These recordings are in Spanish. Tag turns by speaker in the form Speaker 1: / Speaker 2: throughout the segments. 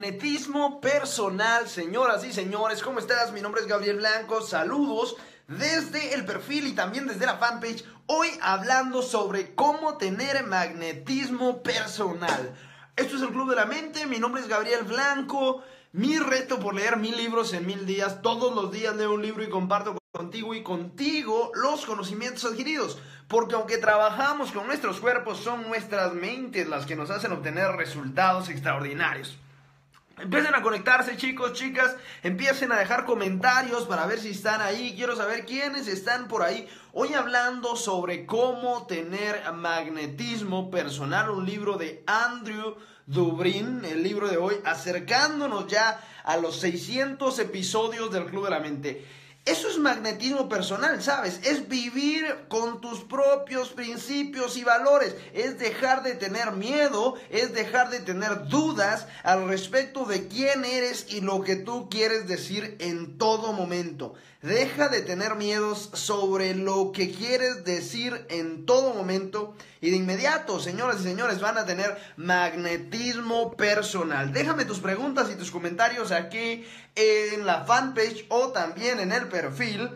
Speaker 1: Magnetismo personal, señoras y señores, ¿cómo estás? Mi nombre es Gabriel Blanco, saludos desde el perfil y también desde la fanpage, hoy hablando sobre cómo tener magnetismo personal. Esto es el Club de la Mente, mi nombre es Gabriel Blanco, mi reto por leer mil libros en mil días, todos los días leo un libro y comparto contigo y contigo los conocimientos adquiridos. Porque aunque trabajamos con nuestros cuerpos, son nuestras mentes las que nos hacen obtener resultados extraordinarios. Empiecen a conectarse chicos, chicas, empiecen a dejar comentarios para ver si están ahí, quiero saber quiénes están por ahí. Hoy hablando sobre cómo tener magnetismo personal, un libro de Andrew Dubrin, el libro de hoy, acercándonos ya a los 600 episodios del Club de la Mente. Eso es magnetismo personal, ¿sabes? Es vivir con tus propios principios y valores. Es dejar de tener miedo, es dejar de tener dudas al respecto de quién eres y lo que tú quieres decir en todo momento. Deja de tener miedos sobre lo que quieres decir en todo momento y de inmediato, señoras y señores, van a tener magnetismo personal. Déjame tus preguntas y tus comentarios aquí en la fanpage o también en el perfil.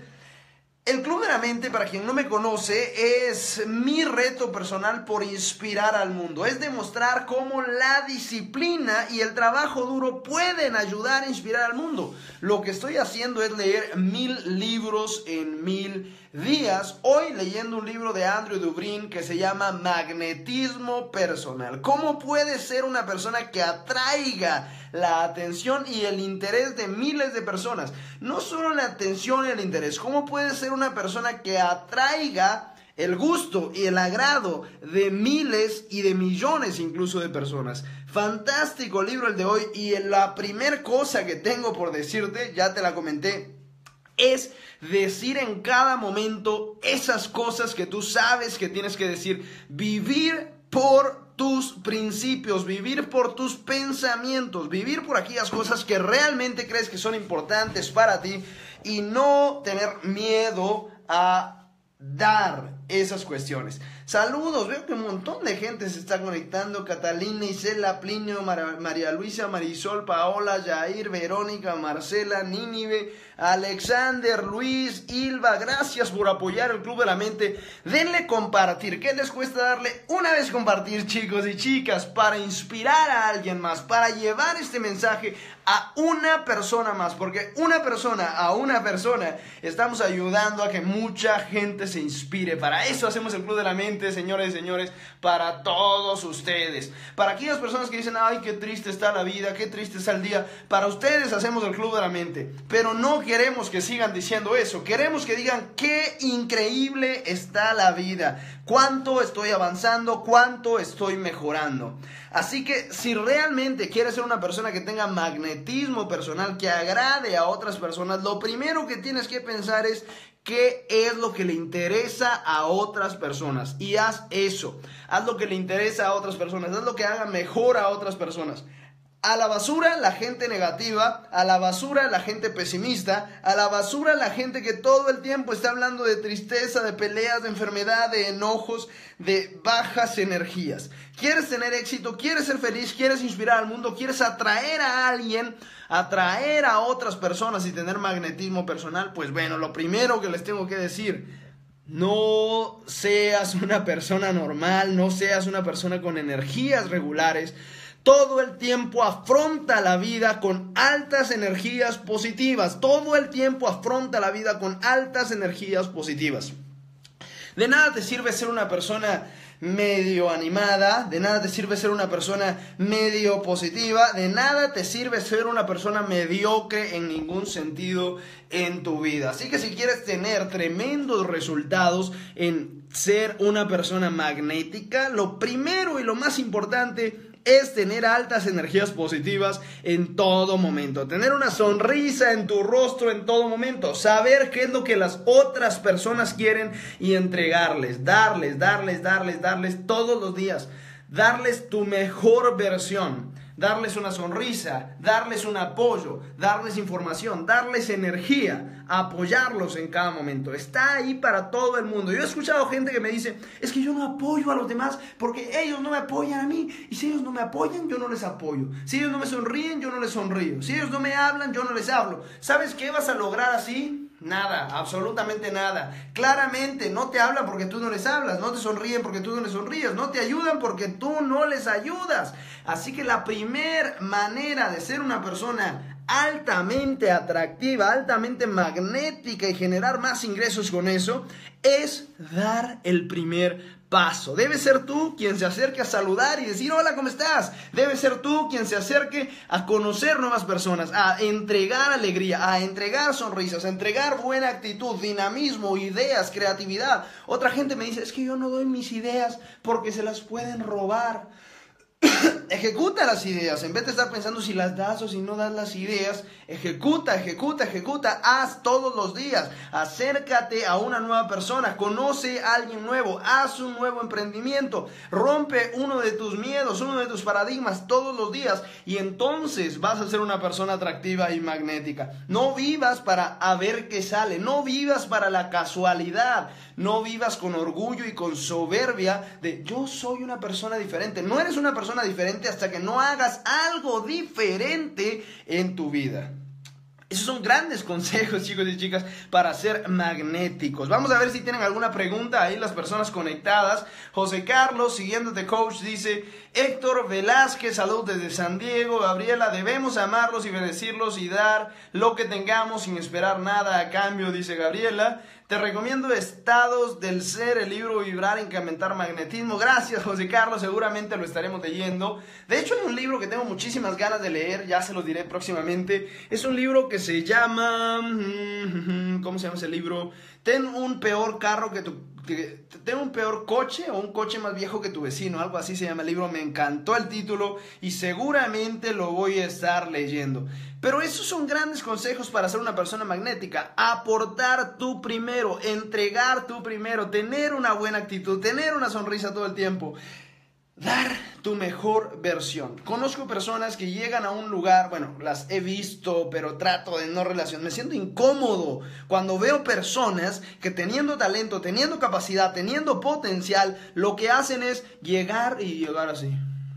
Speaker 1: El Club de la Mente, para quien no me conoce, es mi reto personal por inspirar al mundo. Es demostrar cómo la disciplina y el trabajo duro pueden ayudar a inspirar al mundo. Lo que estoy haciendo es leer mil libros en mil días. Hoy leyendo un libro de Andrew Dubrin que se llama Magnetismo Personal. ¿Cómo puede ser una persona que atraiga la atención y el interés de miles de personas? No solo la atención y el interés. ¿Cómo puede ser una persona que atraiga el gusto y el agrado de miles y de millones incluso de personas. Fantástico libro el de hoy y la primera cosa que tengo por decirte, ya te la comenté, es decir en cada momento esas cosas que tú sabes que tienes que decir. Vivir por tus principios, vivir por tus pensamientos, vivir por aquellas cosas que realmente crees que son importantes para ti y no tener miedo a dar esas cuestiones. Saludos, veo que un montón de gente se está conectando. Catalina, Isela, Plinio, María Luisa, Marisol, Paola, Jair, Verónica, Marcela, Nínive, Alexander, Luis, Ilva. Gracias por apoyar el Club de la Mente. Denle compartir. ¿Qué les cuesta darle una vez compartir, chicos y chicas, para inspirar a alguien más, para llevar este mensaje a una persona más? Porque una persona a una persona estamos ayudando a que mucha gente se inspire. Para eso hacemos el Club de la Mente señores y señores, para todos ustedes. Para aquellas personas que dicen, ay, qué triste está la vida, qué triste está el día. Para ustedes hacemos el Club de la Mente. Pero no queremos que sigan diciendo eso. Queremos que digan, qué increíble está la vida. Cuánto estoy avanzando, cuánto estoy mejorando. Así que si realmente quieres ser una persona que tenga magnetismo personal, que agrade a otras personas, lo primero que tienes que pensar es qué es lo que le interesa a otras personas y haz eso. Haz lo que le interesa a otras personas, haz lo que haga mejor a otras personas. A la basura la gente negativa, a la basura la gente pesimista, a la basura la gente que todo el tiempo está hablando de tristeza, de peleas, de enfermedad, de enojos, de bajas energías. ¿Quieres tener éxito? ¿Quieres ser feliz? ¿Quieres inspirar al mundo? ¿Quieres atraer a alguien? ¿Atraer a otras personas y tener magnetismo personal? Pues bueno, lo primero que les tengo que decir, no seas una persona normal, no seas una persona con energías regulares todo el tiempo afronta la vida con altas energías positivas. Todo el tiempo afronta la vida con altas energías positivas. De nada te sirve ser una persona medio animada, de nada te sirve ser una persona medio positiva, de nada te sirve ser una persona mediocre en ningún sentido en tu vida. Así que si quieres tener tremendos resultados en ser una persona magnética, lo primero y lo más importante es tener altas energías positivas en todo momento, tener una sonrisa en tu rostro en todo momento, saber qué es lo que las otras personas quieren y entregarles, darles, darles, darles, darles todos los días, darles tu mejor versión darles una sonrisa, darles un apoyo, darles información, darles energía, apoyarlos en cada momento. Está ahí para todo el mundo. Yo he escuchado gente que me dice, es que yo no apoyo a los demás porque ellos no me apoyan a mí. Y si ellos no me apoyan, yo no les apoyo. Si ellos no me sonríen, yo no les sonrío. Si ellos no me hablan, yo no les hablo. ¿Sabes qué vas a lograr así? Nada, absolutamente nada. Claramente no te hablan porque tú no les hablas, no te sonríen porque tú no les sonríes, no te ayudan porque tú no les ayudas. Así que la primer manera de ser una persona altamente atractiva, altamente magnética y generar más ingresos con eso es dar el primer paso. Debe ser tú quien se acerque a saludar y decir, hola, ¿cómo estás? Debe ser tú quien se acerque a conocer nuevas personas, a entregar alegría, a entregar sonrisas, a entregar buena actitud, dinamismo, ideas, creatividad. Otra gente me dice, es que yo no doy mis ideas porque se las pueden robar. ejecuta las ideas. En vez de estar pensando si las das o si no das las ideas, ejecuta, ejecuta, ejecuta. Haz todos los días. Acércate a una nueva persona. Conoce a alguien nuevo. Haz un nuevo emprendimiento. Rompe uno de tus miedos, uno de tus paradigmas todos los días. Y entonces vas a ser una persona atractiva y magnética. No vivas para ver qué sale. No vivas para la casualidad. No vivas con orgullo y con soberbia de yo soy una persona diferente. No eres una persona diferente hasta que no hagas algo diferente en tu vida. Esos son grandes consejos, chicos y chicas, para ser magnéticos. Vamos a ver si tienen alguna pregunta ahí las personas conectadas. José Carlos, siguiéndote coach, dice, Héctor Velázquez, salud desde San Diego. Gabriela, debemos amarlos y bendecirlos y dar lo que tengamos sin esperar nada a cambio, dice Gabriela. Te recomiendo Estados del Ser, el libro Vibrar, Incrementar Magnetismo. Gracias, José Carlos, seguramente lo estaremos leyendo. De hecho, hay un libro que tengo muchísimas ganas de leer, ya se los diré próximamente. Es un libro que se llama... ¿Cómo se llama ese libro? Ten un peor carro que tu ten un peor coche o un coche más viejo que tu vecino, algo así se llama el libro, me encantó el título y seguramente lo voy a estar leyendo. Pero esos son grandes consejos para ser una persona magnética, aportar tú primero, entregar tú primero, tener una buena actitud, tener una sonrisa todo el tiempo dar tu mejor versión. Conozco personas que llegan a un lugar, bueno, las he visto, pero trato de no relacionar. Me siento incómodo cuando veo personas que teniendo talento, teniendo capacidad, teniendo potencial, lo que hacen es llegar y llegar así,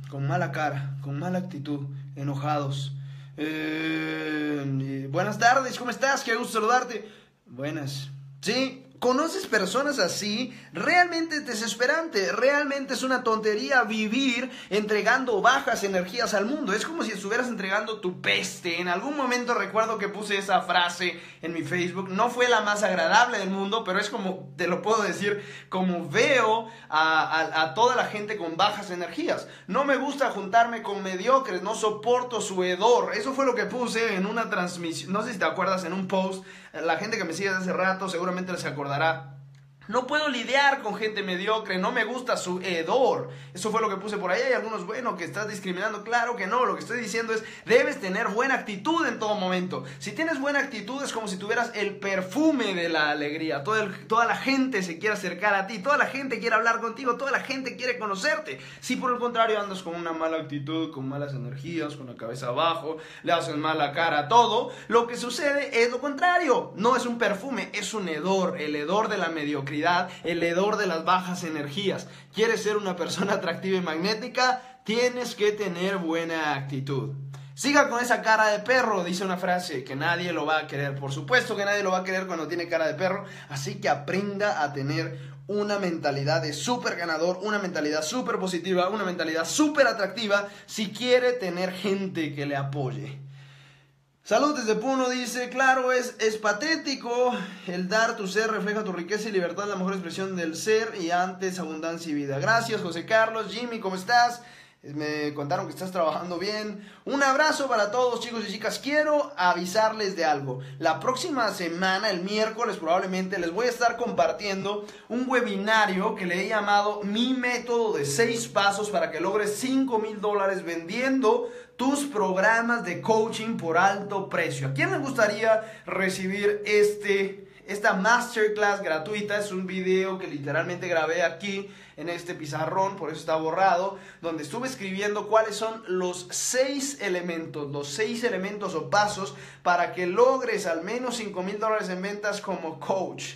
Speaker 1: con mala cara, con mala actitud, enojados. Eh, buenas tardes, ¿cómo estás? Qué gusto saludarte. Buenas. Sí, conoces personas así, realmente es desesperante, realmente es una tontería vivir entregando bajas energías al mundo. Es como si estuvieras entregando tu peste. En algún momento recuerdo que puse esa frase en mi Facebook. No fue la más agradable del mundo, pero es como, te lo puedo decir, como veo a, a toda la gente con bajas energías. No me gusta juntarme con mediocres, no soporto su hedor. Eso fue lo que puse en una transmisión, no sé si te acuerdas, en un post la gente que me sigue desde hace rato seguramente les acordará no puedo lidiar con gente mediocre, no me gusta su hedor. Eso fue lo que puse por ahí. Hay algunos, bueno, que estás discriminando. Claro que no, lo que estoy diciendo es, debes tener buena actitud en todo momento. Si tienes buena actitud es como si tuvieras el perfume de la alegría. Toda, la gente se quiere acercar a ti, toda la gente quiere hablar contigo, toda la gente quiere conocerte. Si por el contrario andas con una mala actitud, con malas energías, con la cabeza abajo, le haces mala cara a todo, lo que sucede es lo contrario. No es un perfume, es un hedor, el hedor de la mediocridad el hedor de las bajas energías. ¿Quieres ser una persona atractiva y magnética? Tienes que tener buena actitud. Siga con esa cara de perro, dice una frase, que nadie lo va a querer. Por supuesto que nadie lo va a querer cuando tiene cara de perro, así que aprenda a tener una mentalidad de súper ganador, una mentalidad súper positiva, una mentalidad súper atractiva si quiere tener gente que le apoye. Salud desde Puno dice, claro, es, es patético el dar tu ser, refleja tu riqueza y libertad, la mejor expresión del ser y antes abundancia y vida. Gracias José Carlos, Jimmy, ¿cómo estás? Me contaron que estás trabajando bien. Un abrazo para todos chicos y chicas. Quiero avisarles de algo. La próxima semana, el miércoles probablemente, les voy a estar compartiendo un webinario que le he llamado Mi método de seis pasos para que logres 5 mil dólares vendiendo tus programas de coaching por alto precio. ¿A quién le gustaría recibir este esta masterclass gratuita. Es un video que literalmente grabé aquí en este pizarrón, por eso está borrado, donde estuve escribiendo cuáles son los seis elementos, los seis elementos o pasos para que logres al menos 5 mil dólares en ventas como coach.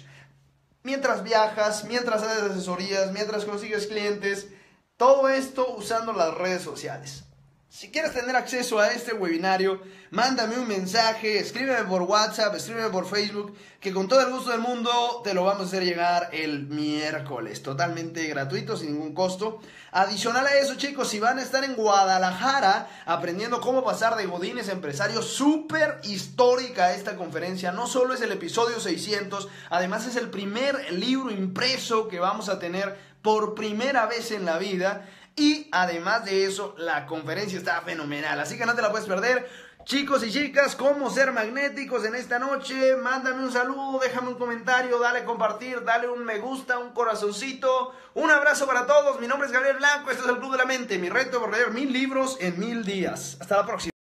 Speaker 1: Mientras viajas, mientras haces asesorías, mientras consigues clientes, todo esto usando las redes sociales. Si quieres tener acceso a este webinario, mándame un mensaje, escríbeme por WhatsApp, escríbeme por Facebook, que con todo el gusto del mundo te lo vamos a hacer llegar el miércoles, totalmente gratuito, sin ningún costo. Adicional a eso, chicos, si van a estar en Guadalajara aprendiendo cómo pasar de godines a empresario, súper histórica esta conferencia. No solo es el episodio 600, además es el primer libro impreso que vamos a tener por primera vez en la vida. Y además de eso, la conferencia está fenomenal. Así que no te la puedes perder. Chicos y chicas, ¿cómo ser magnéticos en esta noche? Mándame un saludo, déjame un comentario, dale a compartir, dale un me gusta, un corazoncito. Un abrazo para todos. Mi nombre es Gabriel Blanco, este es el Club de la Mente. Mi reto por leer mil libros en mil días. Hasta la próxima.